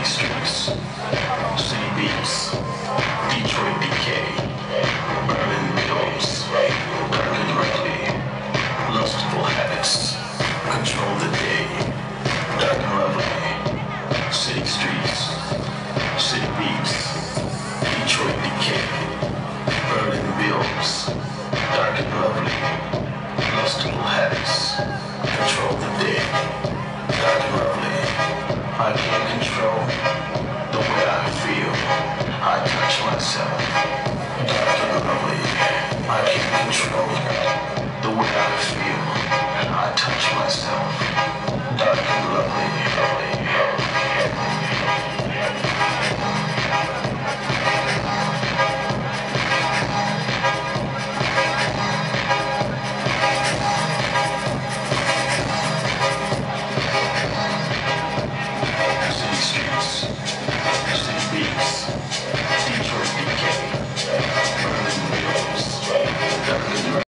City streets, city beats, Detroit Berlin bills, dark and ugly, lustful habits, control the day, dark and lovely, city streets, city beats, Detroit decay, Berlin bills, dark and lovely, lustful habits, control the day, dark and lovely. I can't control the way I feel. I touch myself. And lovely. I can't control